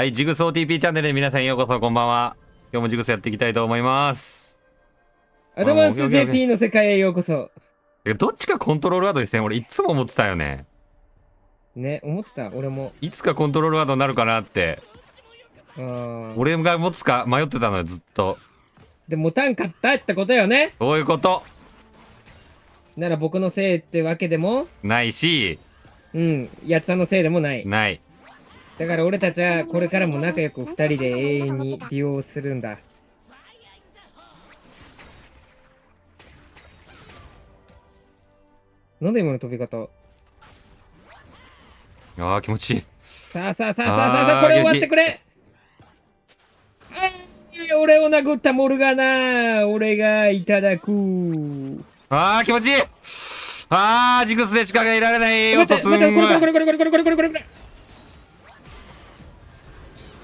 はい、ジグソー TP チャンネルで皆さんようこそ、こんばんは。今日もジグソーやっていきたいと思います。アドバンス JP の世界へようこそ。どっちかコントロールワードですね。俺いつも思ってたよね。ね、思ってた、俺も。いつかコントロールワードになるかなって。俺が持つか迷ってたのよ、ずっと。で、持たんかったってことよね。そういうこと。なら僕のせいってわけでも？ないし、うん、やつさんのせいでもない。ない。だから俺たちはこれからも仲良く2人で永遠に利用するんだ。なんで今の飛び方。ああ気持ちいい。さあさあさあさあさあこれ終わってくれ。俺を殴ったモルガナ俺がいただく。ああ気持ちいい。ああジグスでしかいられない。音すんごい。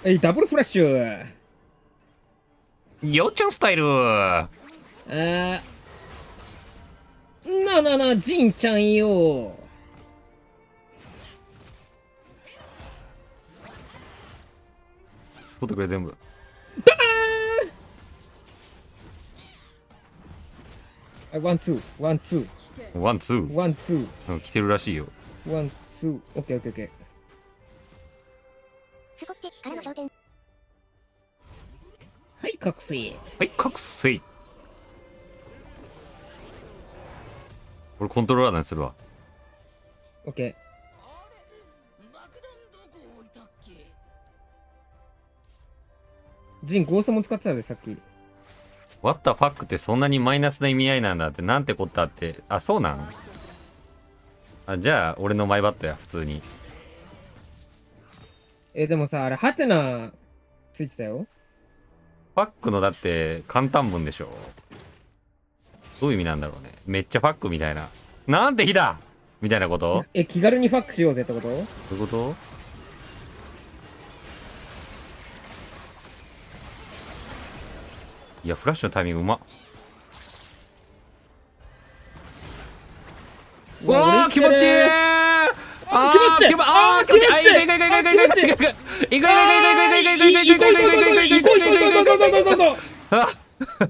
えダブルフラッシュ。よっちゃんスタイル。あー、なあなあなあじんちゃんよ。取ってくれ全部。ダーン。ワンツーワンツー。ワンツー。ワンツー。来てるらしいよ。ワンツー。オッケーオッケーオッケー。スコッチからの焦点。はい、覚醒。はい、覚醒。俺コントローラーにするわ？オッケー。ジン、ゴーストも使ってたで、さっき。ワッタファックってそんなにマイナスな意味合いなんだって、なんてことあって。あ、そうなん？あ、じゃあ、俺のマイバットや、普通に。え、でもさ、あれ、ハテナついてたよ。ファックのだって簡単文でしょ。どういう意味なんだろうね。めっちゃファックみたいな。なんて日だみたいなこと？え、気軽にファックしようぜってこと？どういうこと？いや、フラッシュのタイミングうまっ。うわー気持ちいいああ気持ちいい。あ気持ちいい。いくいくいいくいくいくいくいくいくいくいくいくいくいくいくいくいくいくいいくいくいくいくいくいくいくいくいくいく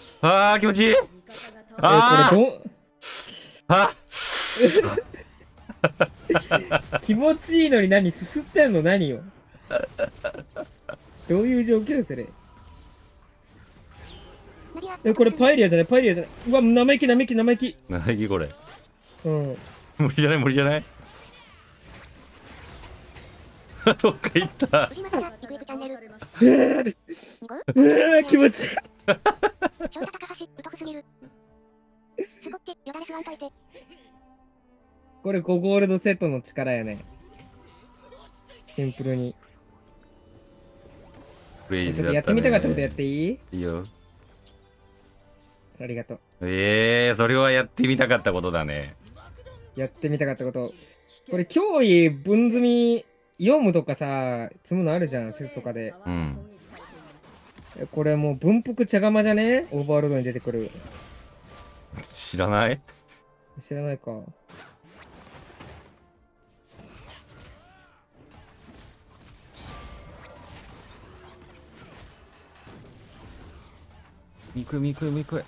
いいいくいいいい翔太高橋、太すぎる。すごって、よだれ吸わんといて。これ5ゴールドセットの力やね。シンプルに。やってみたかったことやっていい？いいよ。ありがとう。ええー、それはやってみたかったことだねやってみたかったこと。これ脅威分積み読むとかさ積むのあるじゃん説とかで。うん。えこれもう文福茶釜じゃね？オーバーロードに出てくる。知らない？知らないか。みくいみくいみく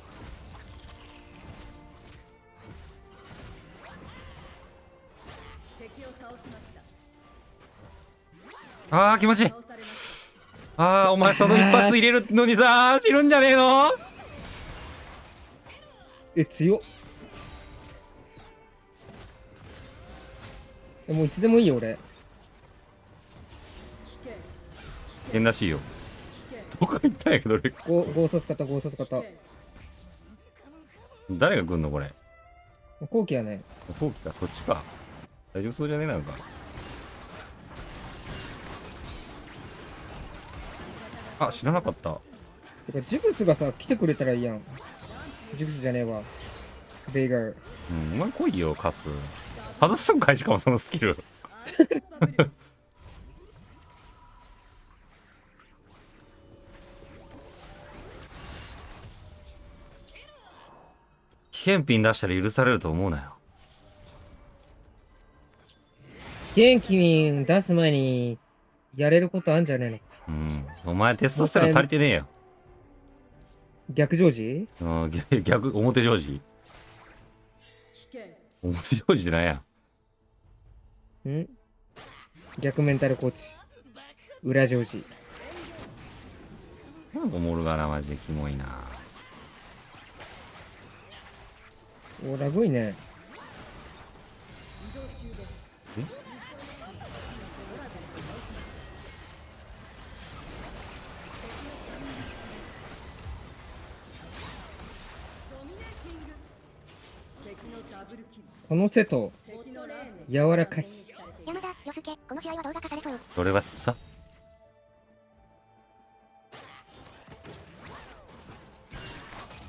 あー気持ちいい。あーお前その一発入れるのにさ死ぬんじゃねえの？え強っ。えもういつでもいいよ俺。変らしいよ。どこ行ったんやけど俺ゴゴースト使ったゴースト使った。誰が来んのこれ？後期やね。後期かそっちか。大丈夫そうじゃねえなんかあ知らなかった。ジグスがさ来てくれたらいいやん。ジグスじゃねえわ。ベイガー。うんお前来いよカス。外すんかいしかもそのスキル。危険品出したら許されると思うなよ元気に出す前にやれることあんじゃねえのか。うん。お前テストステロン足りてねえよ。逆常時うん逆、逆表ジョージ表ジョージってなんや。ん？逆メンタルコーチ。裏常時。おもるがな、マジでキモいな。お、ラグいね。この瀬戸、柔らかい。山田、よすけ、この試合は動画化されそう。それはさ。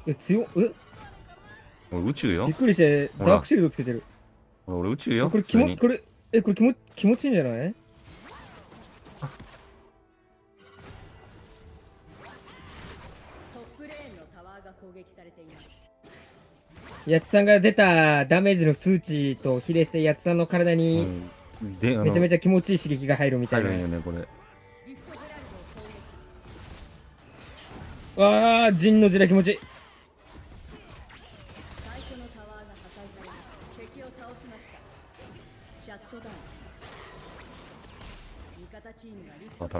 え、強っ。え、俺宇宙よびっ。くりして、ダークシールドつけてる。俺宇宙よ。これ気も、これ、え、これ気も気持ちいいんじゃない？トップレーンのタワーが攻撃されています。八木さんが出たダメージの数値と比例して八木さんの体にめちゃめちゃ気持ちいい刺激が入るみたいな。入るよねこれ。わあ、陣の字だ気持ちいい。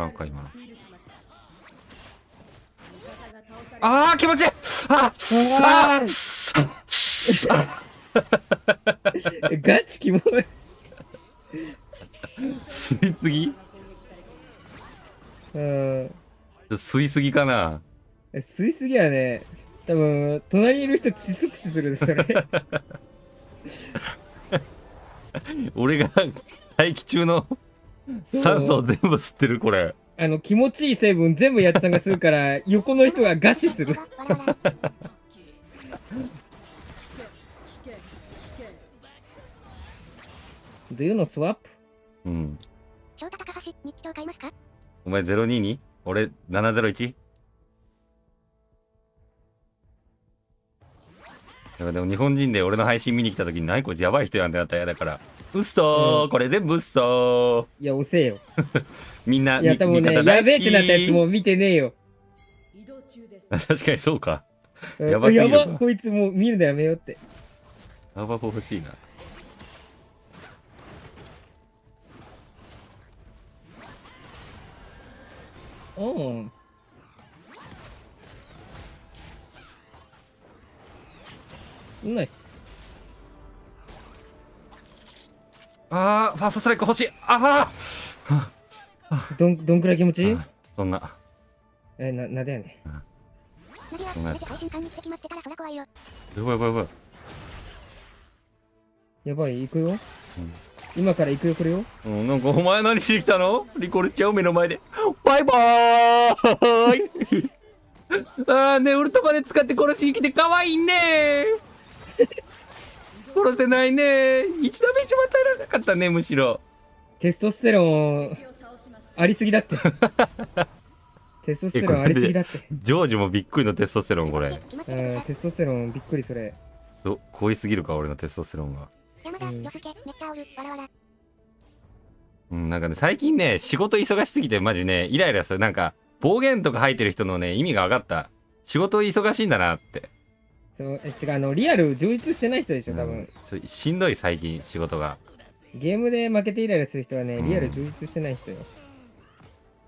んか今のああ気持ちいいああああガチキモい。吸いすぎ？うん。吸いすぎかな？え吸いすぎやね。多分、隣にいる人窒息死するで、それ。俺が 大気中の酸素を全部吸ってるこれあの、気持ちいい成分全部やつさんが吸うから、横の人が餓死する。Do you know swap? うん。翔太高橋、日記帳買いますかお前022俺701やっぱでも日本人で俺の配信見に来た時に何こいつやばい人やんってなったら嫌だから。うっそー、うん。これ全部うっそー。いや、遅えよ。みんないや、多分ね、やべえってなったやつもう見てねえよ。移動中です。確かにそうか。うんやばすぎる。やば、こいつもう見るのやめようって。アバフ欲しいな on. Nice. ああ、ファーストストライク欲しい。ああどん、どんくらい気持ちいい？そんな。え、な、なでやね。んや。ばいやばいやばい。やばい、行くよ。うん今から行くよ、これよ。うん、なんかお前何しに来たの？リコルちゃん目の前で。バイバーイあーね、ウルトマで使って殺しに来て可愛いね殺せないね一ダメージも与えられなかったね、むしろ。テストステロン。ありすぎだって。テストステロンありすぎだって。ジョージもびっくりのテストステロン、これ。うん、たテストステロンびっくりそれ。ど濃いすぎるか、俺のテストステロンが。山田、うんよすけ、めっちゃおる。わらわら。うん、なんかね、最近ね、仕事忙しすぎて、マジね、イライラする。なんか、暴言とか吐いてる人のね、意味が分かった。仕事忙しいんだなって。そう、え違う、あの、リアル充実してない人でしょ、多分。うんちょしんどい、最近、仕事が。ゲームで負けてイライラする人はね、うんリアル充実してない人よ。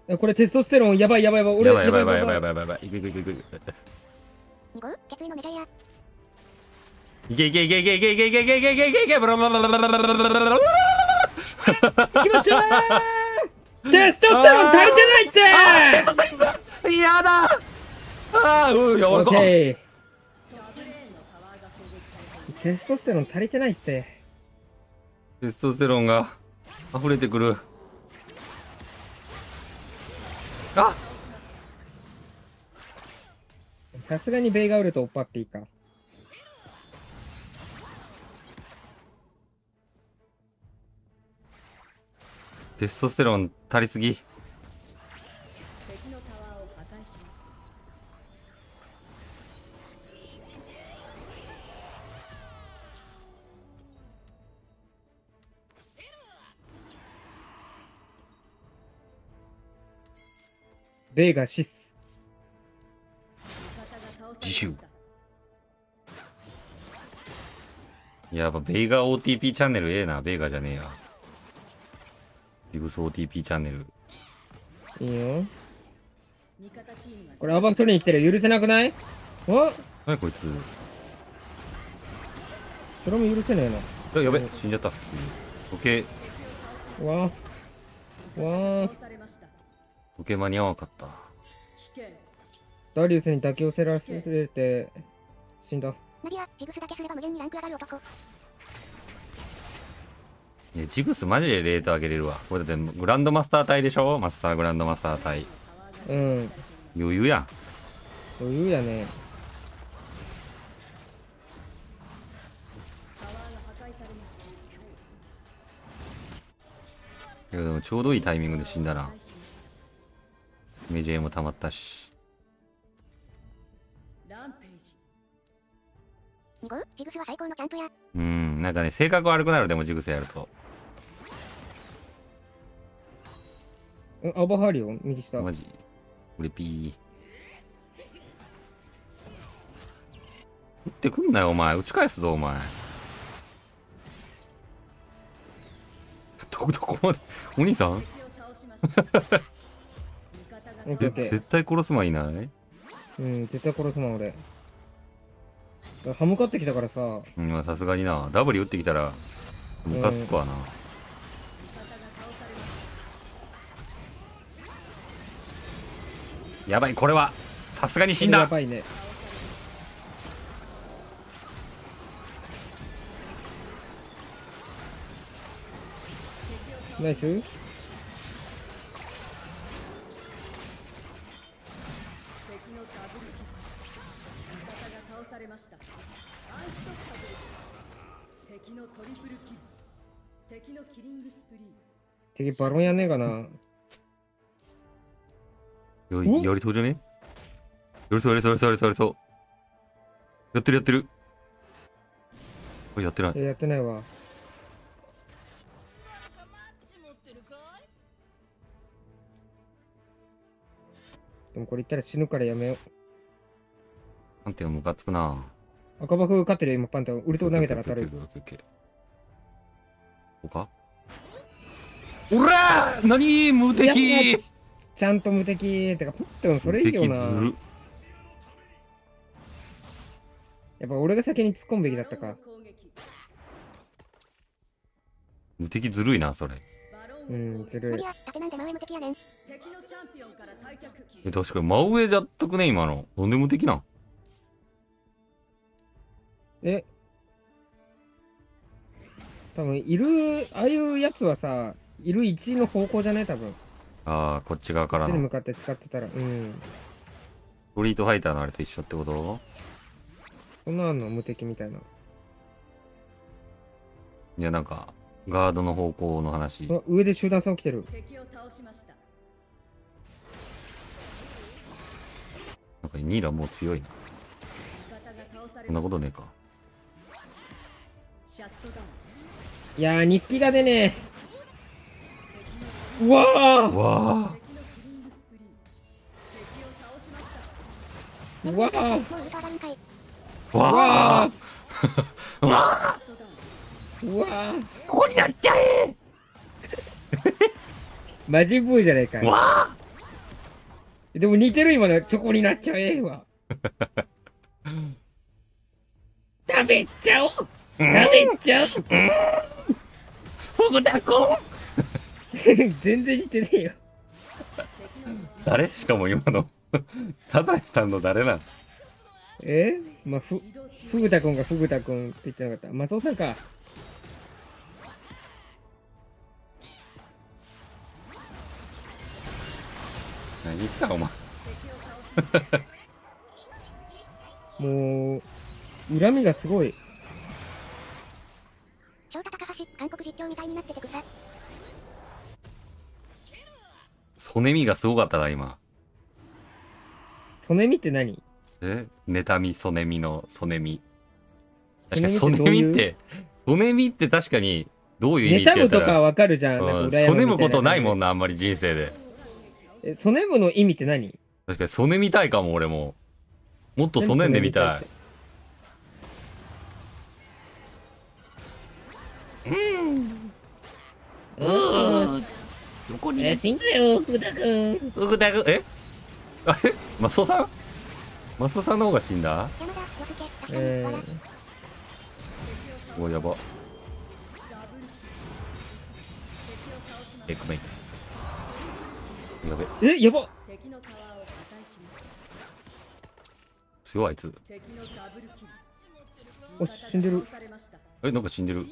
えこれテストステロンやばいやばいやばい。俺やばいやばいやばいやばいやばいやばいやばい。いくいくいくいくい。けいけいけいけいけいけいけいけいけいけいけいけブラブラブラブラブラブラブラブラ気持ち悪いテストステロン足りてないってやだあーうんやオッ俺かケトップレーンのタワーが攻撃されていー。テストステロン足りてないって。テストステロンが溢れてくるあさすがにベイガウルとオッパッピーか。テストステロン足りすぎ。ベーガシス。自習やっぱベイガー OTP チャンネルええなベイガーじゃねえやジグス OTP チャンネルいいよ。これアバク取りに来てる。許せなくない？お？何こいつそれも許せねえあやべ死んじゃった普通に時計な。わあ。わ時計間に合わなかったダリウスに抱き寄せられて死んだ。ナディア、ジグスだけすれば無限にランク上がる男。いやジグスマジでレート上げれるわ。これだってグランドマスター隊でしょ？マスターグランドマスター隊。うん。余裕やん。余裕やね。いやでもちょうどいいタイミングで死んだな。メジェも溜まったし。ランページ。2号、ジグスは最高のチャンプや。うんなんかね性格悪くなるでもジグスやると。うんアバハリオン右下。マジ。俺ピー。撃ってくんなよお前。撃ち返すぞお前。どどこまで？お兄さん？絶対殺すまいない？うん、絶対殺すまん俺。歯向かってきたからさ。うんまあさすがにな。ダブリ打ってきたらムカつくわな、やばいこれは。さすがに死んだ。やばいね。ナイス敵バロンやんねえかな。よんりよりそうじゃねよりそうやりそうやりそうやりそうやりそうやってるやってるこれやってないえやってないわ。でもこれ言ったら死ぬからやめよう。なんていうのムカつくな赤バフ勝ってるよ、今パンテオン。ウルト投げたらおらー何？無いや敵ちちゃんと無敵てか、パンテオンそれいいよな。無敵ずるやっぱ俺が先に突っ込むべきだったか。無敵ずるいなそれうん、ずるいナディ。ア、縦なんで真上無敵やねん。敵のチャンピオンから退却え確かに真上じゃっとくね今のなんで無敵なん？え多分いる、ああいうやつはさ、いる位置の方向じゃない？多分。ああこっち側からのこっちに向かって使ってたら。うん。ストリートファイターのあれと一緒ってこと？こんなの無敵みたいな。いやなんかガードの方向の話あ上で集団差起きてる。敵を倒しましたなんかニーラもう強いな味方が倒されそんなことねえかいやー、ニスキが出ねえ。うわーわあ。わーもうウルト上がるんかい。わあ。うわあ。わーここになっちゃえ。マジブーじゃないか。い。わあ。でも似てる今の。チョコになっちゃえ。わ。食べちゃおう。食べちゃおう。フグタコ 全然似てねえよ。誰しかも今の ただしさんの誰なん？え？まあ、ふ、ふぐたくんがふぐたくんって言ってなかった。マスオさんか。何言った？お前 もう、恨みがすごい。翔太高橋、韓国実況みたいになってて草。ソネミがすごかったな今。ソネミって何？え？妬みソネミのソネミ確かにソネソネミミってソネミって確かにどういう意味って妬むとかわかるじゃん。なんうんか羨むことないもんなあんまり人生で。え、ソネムの意味って何？確かに曽根見たいかも俺も。もっと曽根んでみたいどこにえ、死んだよ、福田くん。うぐだぐえ？あれ？マスオさん？マスオさんの方が死んだ？えン、わら。おやば。エクメイトやべ。ー、え、やば。た敵のタワーを破壊しました強いあいつ。お死んでる。えなんか死んでる。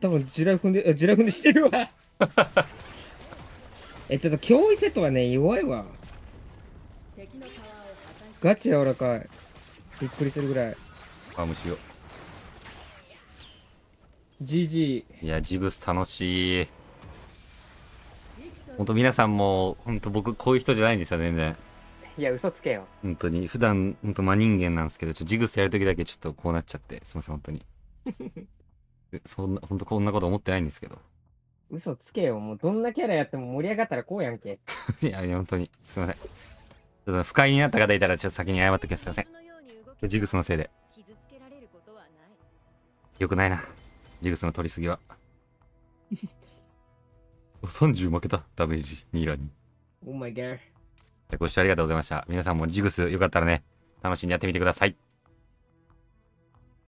多分地雷踏んで、あ地雷踏んでしてるわ。え、ちょっと脅威セットはね、弱いわ。敵のタワーを破壊しガチ柔らかい。びっくりするぐらい。あむしよ GG。いやジブス楽しいほんと皆さんもほんと僕こういう人じゃないんですよ全然いや、嘘つけよ。本当に普段本当真人間なんですけどちょジグスやるときだけちょっとこうなっちゃってすいません本当に でそんな本当こんなこと思ってないんですけど嘘つけよ。もうどんなキャラやっても盛り上がったらこうやんけ。いや本当に。すいません。ちょっと不快になった方いたらちょっと先に謝っときますすいません。ジグスのせいで。傷つけられることはない。よくないな。ジグスの取りすぎは。お30負けた。ダメージ。ミイラに。Oh my god. ご視聴ありがとうございました。皆さんもジグスよかったらね楽しんでやってみてください